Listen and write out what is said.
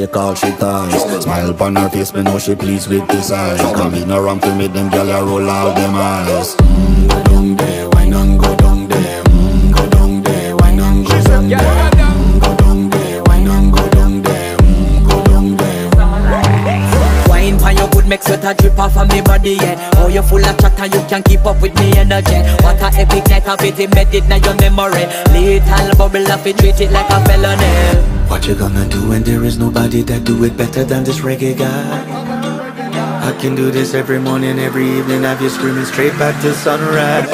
Take all she ties Smile upon her face, me know she pleased with this eyes. Come in around to make them gyal a roll out them eyes. Mm, Go down there, wine and go down there. Mm, Go down there, wine and go down there. Mm, Go down there, wine and go down there. Mm, Go down there. Wine pan your good make sweat a drip off of me body, yeah. Oh, you full of chatter, you can't keep up with me energy. What a epic night of it, embedded in your memory. Little bubble of it, treat it like a felony What you gonna do when there is nobody that do it better than this reggae guy? I can do this every morning, every evening, have you screaming straight back to sunrise